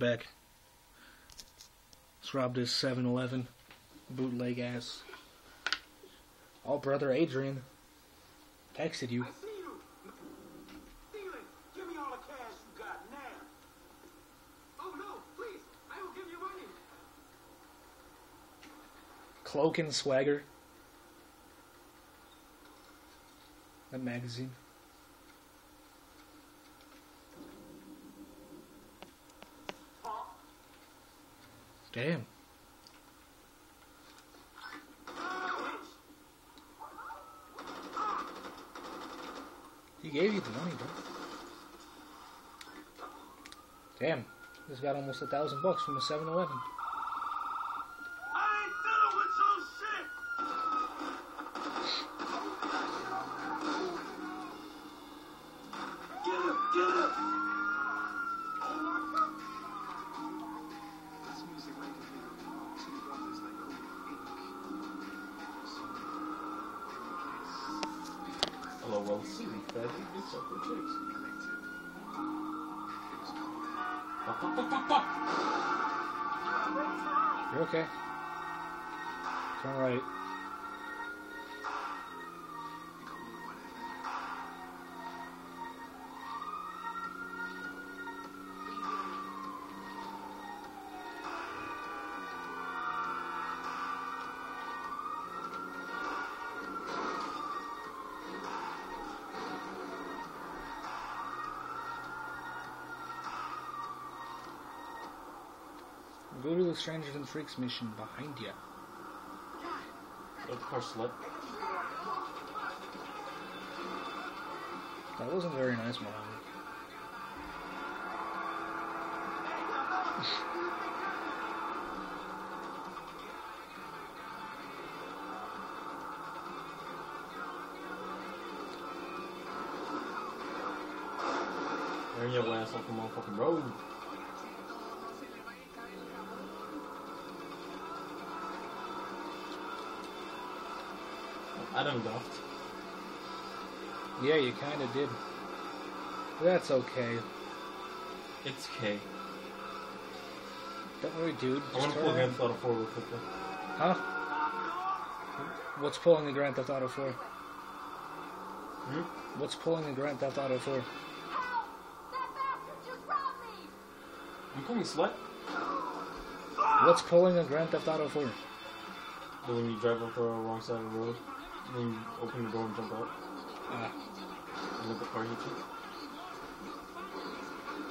back. Let's rob this 7-Eleven. Bootleg ass. Oh, brother Adrian. Texted you. Cloak and Swagger. Stealing. Give me all the cash you got now. Oh no, please. I will give you money. Cloak and Swagger. That magazine. Damn. He gave you the money, bro. Damn. This got almost a thousand bucks from a 7 Go to the Strangers and Freaks mission behind you. The car slip. That wasn't very nice, Mohammed. Your ass off the motherfucking road. Adam Duft. Yeah, you kind of did. That's okay. It's okay. Don't worry, dude. I want to pull. Grand Theft Auto 4 real quick though. Huh? What's pulling the Grand Theft Auto 4? Hmm? What's pulling the Grand Theft Auto 4? Help! That bastard just! You call me slut? What's pulling a Grand Theft Auto 4? But when you drive up the wrong side of the road, and then you open the door and jump out, Ah, and let the car hit you.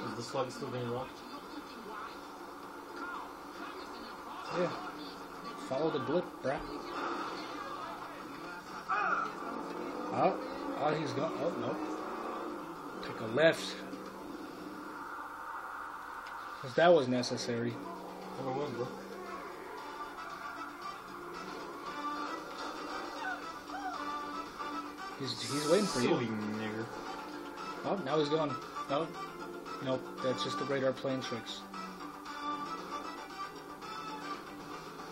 Is the slug still being locked? yeah. Follow the blip, bruh. Oh, oh, he's gone. Oh, no. Take a left. 'Cause that was necessary. He's, he's waiting for Silly you. nigger. Oh, now he's gone. Oh, nope. That's just the radar playing tricks.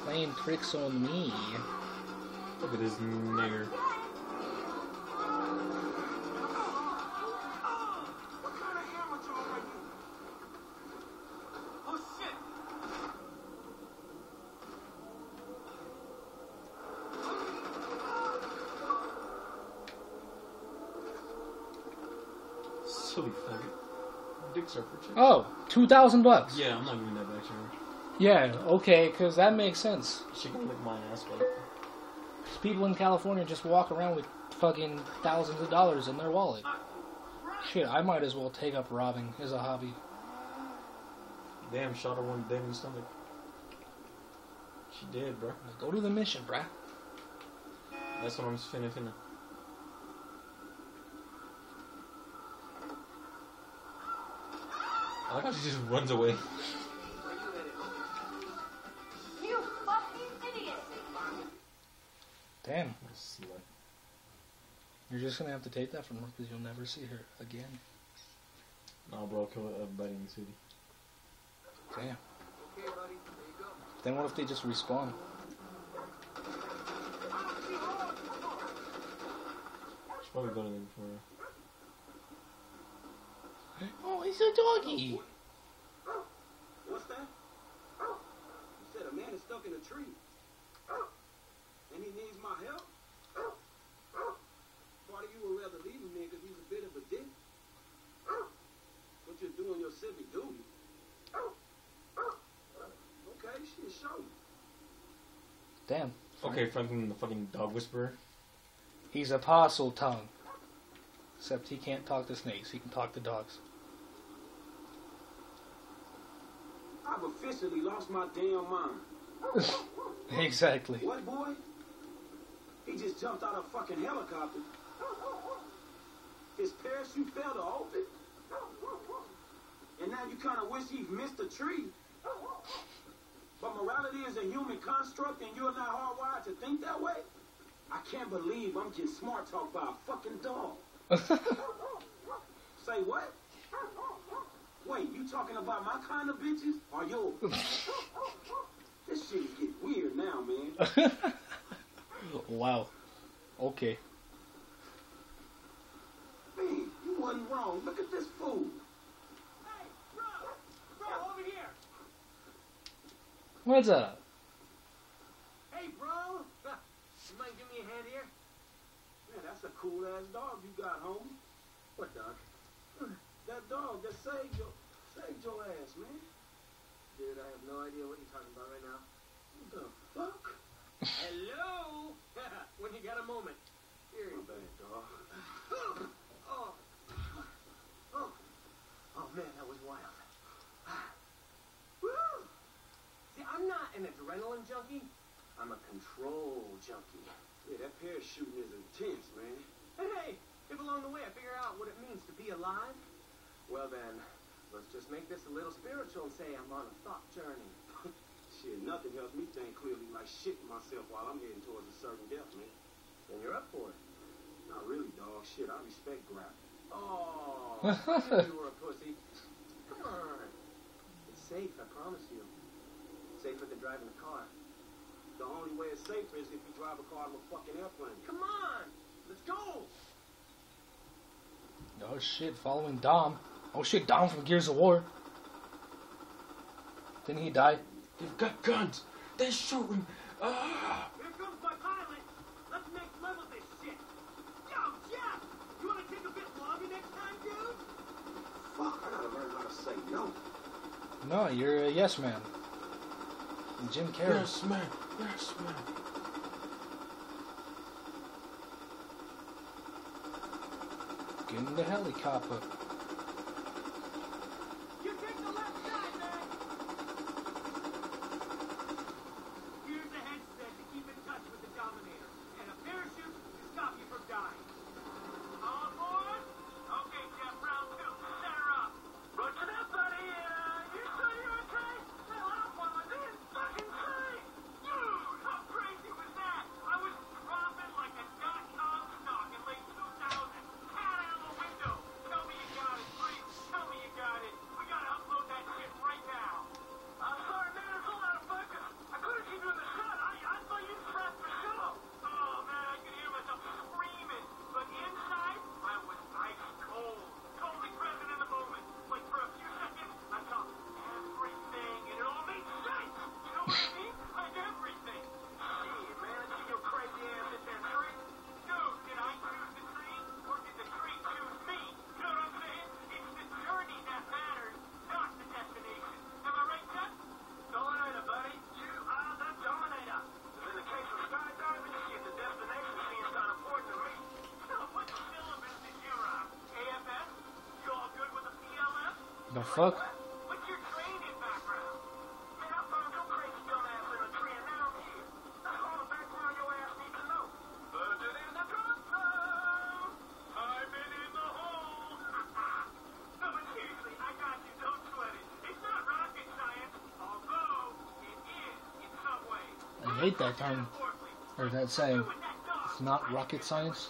Playing tricks on me. Look at this nigger. Silly faggot. Dick surfer chick. Oh, two thousand bucks. Yeah, I'm not giving that back to her. Yeah, okay, because that makes sense. She can lick my ass, but People in California just walk around with fucking thousands of dollars in their wallet. Shit, I might as well take up robbing as a hobby. damn, shot her one dead in the stomach. She did, bro. Go to the mission, bruh. That's what I'm finna finna. I like how she just runs away. You fucking idiot! Damn, Slut. you're just gonna have to take that from her because you'll never see her again. Nah, bro, kill everybody in the city. Damn. Okay, buddy. There you go. Then what if they just respawn? She's probably better than before. Oh, he's a doggy. What's that? You said a man is stuck in a tree. And he needs my help. Part of you would rather leave him there because he's a bit of a dick. But you're doing your civic duty. Okay, shit, show me. Damn. Okay, Franklin the fucking dog whisperer. He's a Parseltongue. Except he can't talk to snakes. He can talk to dogs. I've officially lost my damn mind. exactly. What, boy? He just jumped out of a fucking helicopter. His parachute fell to open. And now you kind of wish he'd missed a tree. But morality is a human construct and you're not hardwired to think that way? I can't believe I'm getting smart talked by a fucking dog. Say what? Wait, you talking about my kind of bitches or yours? this shit is getting weird now, man. wow. Okay. Man, you wasn't wrong. Look at this fool. Hey, bro! Bro, over here! What's up? Hey, bro! You mind give me a hand here? Man, that's a cool ass dog you got, homie. What dog? That dog that saved your saved your ass, man. Dude, I have no idea what you're talking about right now. What the fuck? Hello! when you got a moment. Here. My bad, dog. Oh. oh. Oh. Oh, man, that was wild. Woo! See, I'm not an adrenaline junkie. I'm a control junkie. Yeah, that parachuting is intense, man. And hey, if along the way I figure out what it means to be alive, well then, let's just make this a little spiritual and say I'm on a thought journey. Shit, nothing helps me think clearly like shitting myself while I'm heading towards a certain death, man. Then you're up for it. Not really, dog. Shit, I respect grappling. Oh, you were a pussy. Come on. It's safe, I promise you. Safer than driving a car. The only way it's safer is if you drive a car out of a fucking airplane. Come on! Let's go! Oh shit, following Dom. Oh shit, Dom from Gears of War. Didn't he die? They've got guns. They're shooting. Ah! Here comes my pilot! Let's next level this shit! Yo, Jeff! You wanna take a bit longer next time, dude? Fuck, I gotta learn how to say no. No, you're a yes man. Jim Carrey. Yes, man. Yes, man. Get in the helicopter. Some ways. I hate that term, or that saying. It's not rocket science.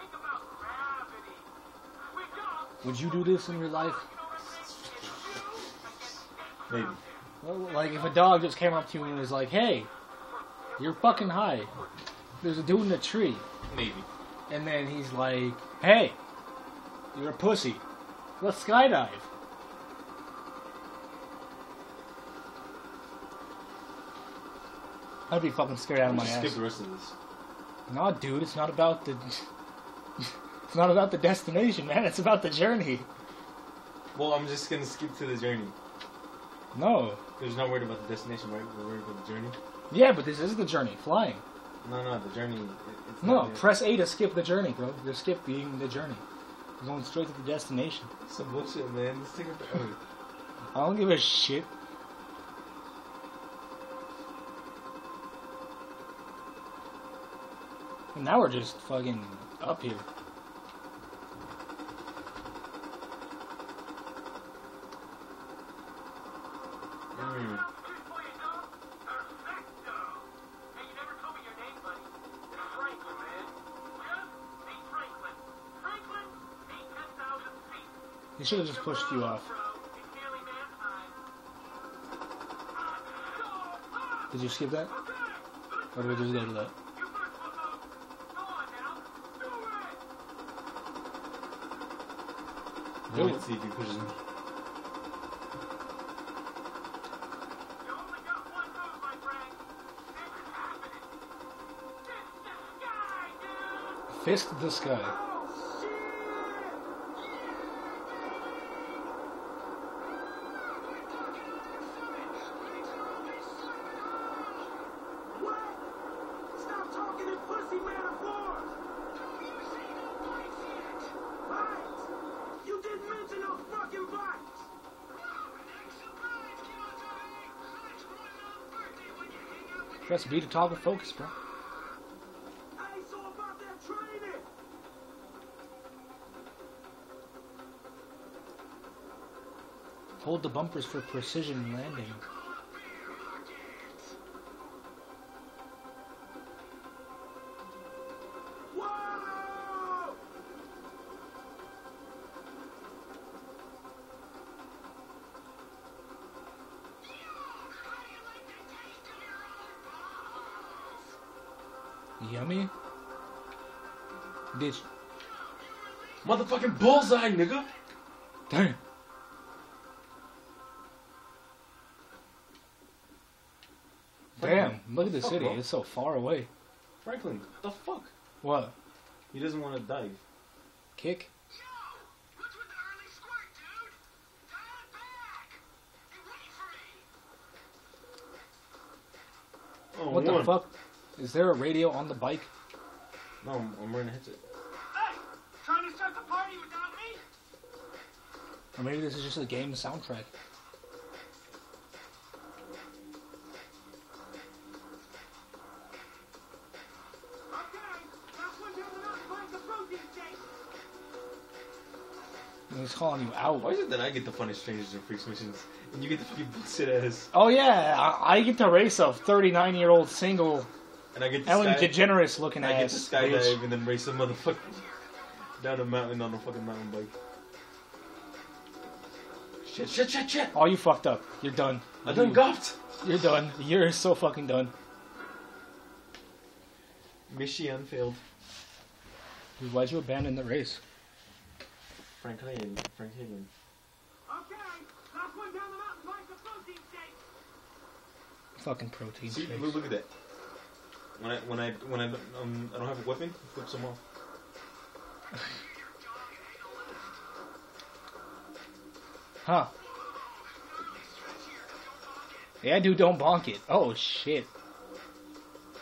Would you do this in real life? Maybe. Well, Like, if a dog just came up to you and was like, hey, you're fucking high. There's a dude in a tree. Maybe. And then he's like, hey, you're a pussy. Let's skydive. I'd be fucking scared out of my Just ass. skip the rest of this. No, dude, it's not about the. it's not about the destination, man. It's about the journey. Well, I'm just gonna skip to the journey. No. We're not worried about the destination, right? We're worried about the journey. Yeah, but this is the journey. Flying. No, no, the journey. It, No, press A to skip the journey, bro. You're skipping the journey. You're going straight to the destination. Some bullshit, man. Let's take it forever. I don't give a shit. And now we're just fucking up here. Mm. He should have just pushed you off. Did you skip that? Or did we just go to that? Go and see if he pushes me. Those fucking bites! Press B to toggle focus, bro. Hey, so about that training! Hold the bumpers for precision landing. Yummy? Bitch. Motherfucking bullseye, nigga! Damn. The Fuck, city. bro. It's so far away. Franklin, the fuck? What? He doesn't want to dive. Kick? What's with the early squirt, dude? Dial it back. Hey, wait for me. Oh, What the fuck? Is there a radio on the bike? No, I'm, I'm wearing a headset. Hey, trying to start the party without me? Or maybe this is just a game soundtrack. He's calling you out. Why is it that I get the funny strangers and freaks missions and you get the fucking bullshit ass Oh yeah, I, I get to race a 39 year old single and I get to Ellen sky- DeGeneres looking I get ass. to skydive bitch. and then race a motherfucker down a mountain on a fucking mountain bike. Shit, shit, shit, shit! Oh, you fucked up. You're done. I done gopped! You're done. You're so fucking done. Mission failed. Dude, why'd you abandon the race? Frank Hagen. Frank Hagen. Okay, last one down the mountain finds the protein shake. Fucking protein See, shakes. look, look at that. When I when I when I um I don't have a weapon, flips them off. Huh. Yeah, dude, don't bonk it. Oh, shit.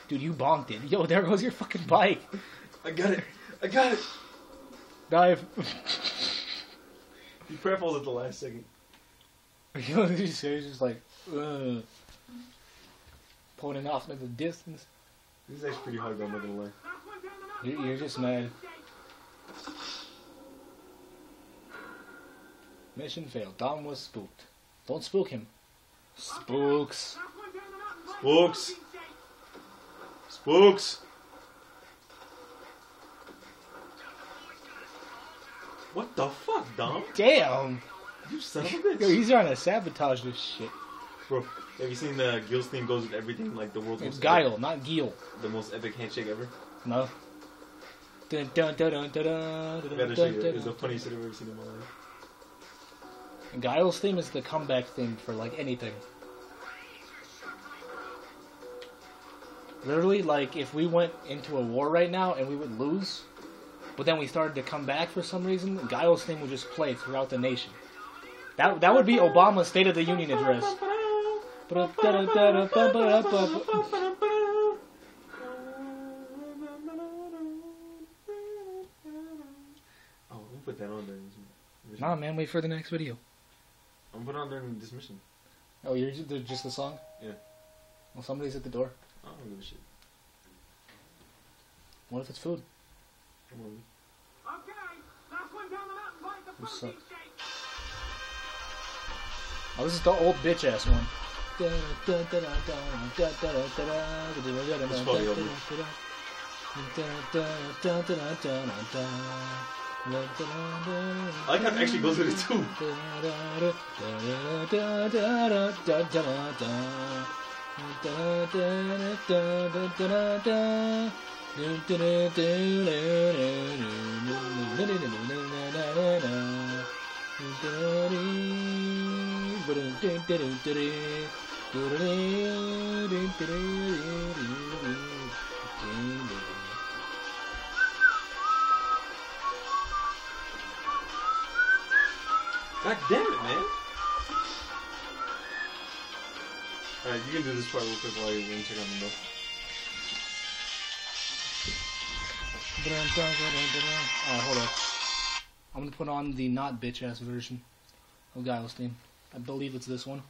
Dude, you bonked it. Yo, there goes your fucking bike. I got it. I got it. Dive. He prepos at the last second. you know, what he's just like, Ugh. pointing off into the distance. This is actually pretty hard, I'm not gonna lie. Last one the mountain. You're, you're just mad. Mission failed. Dom was spooked. Don't spook him. Spooks. Last one down the mountain. Right Spooks. Spooks! What the fuck, Dom? Damn. You son of a Yo, bitch. he's trying to sabotage this shit. Bro, have you seen the Gil's theme goes with everything? Like the world's It's most Guile, not Gil. The most epic handshake ever. No. Dun, dun, dun, dun, dun, dun, dun, dun, dun, It's the dun. funniest shit I've ever seen in my life. Guile's theme is the comeback theme for like anything. Literally, like if we went into a war right now and we would lose, but then we started to come back for some reason, Guile's theme would just play throughout the nation. That that would be Obama's State of the Union address. Oh, we'll put that on there. in this mission. Nah, man, wait for the next video. I'm gonna put it on there in this mission. Oh, you're just the song? Yeah. Well, somebody's at the door. I don't give a shit. What if it's food? Come on. Okay. Last one down the mountain. Right the What's protein up? shake. Oh, this is the old bitch ass one. It's probably over. I like how it actually goes with it too. God damn it, man. Alright, you can do this part real quick while you're waiting check on the milk. Alright, hold up. I'm gonna put on the not bitch ass version of Guile's theme. I believe it's this one.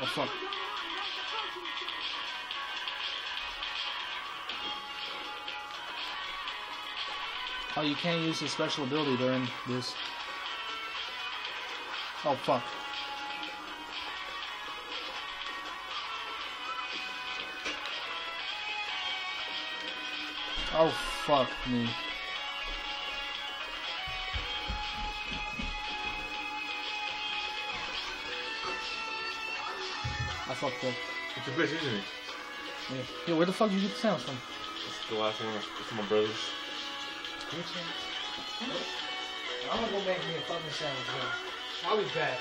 Oh fuck. Oh, you can't use his special ability during this. Oh fuck. Oh fuck me. I fucked up. It's your bitch, isn't it? Yeah. Yo, where the fuck did you get the sounds from? It's the last one. It's my brother's. I'm gonna go make me a fucking sandwich, bro. I'll be back.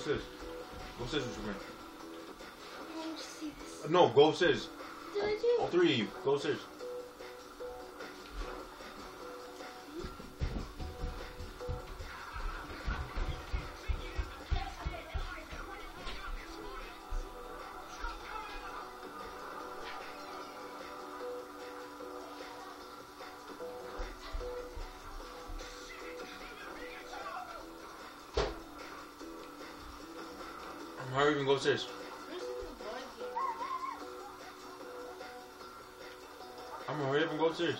Upstairs. Go upstairs with your man. See this. No, go upstairs. All three of you. Go upstairs. I'm gonna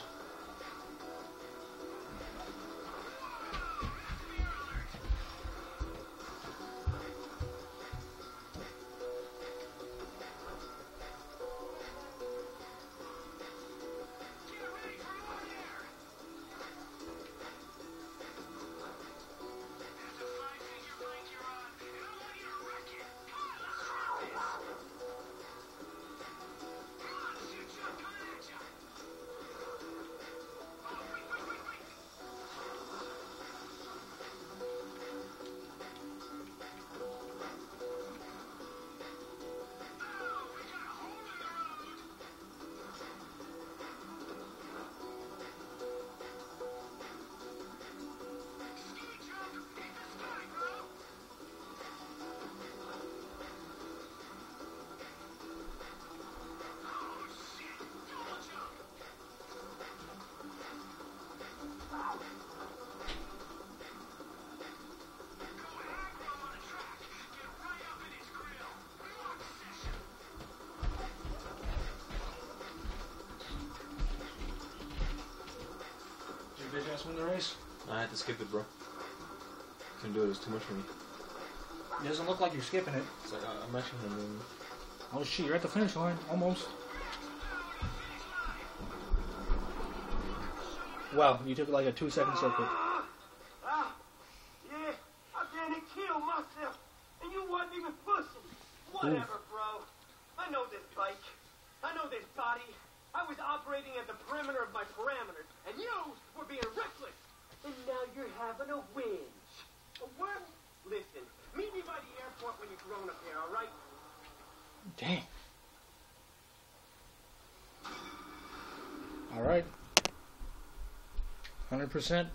you bitch ass win the race? I had to skip it, bro. Couldn't do it. It was too much for me. It doesn't look like you're skipping it. It's like I- I'm actually gonna win. Oh shit, you're at the finish line. Almost. Wow, you took like a two second circuit. Ah, ah, yeah, I done killed myself, and you wasn't even pushing. Whatever, bro. I know this bike. I know this body. I was operating at the perimeter of my parameters, and you were being reckless. And now you're having a whinge. A what? Listen, meet me by the airport when you're grown up here, all right? Dang. All right. Hundred percent.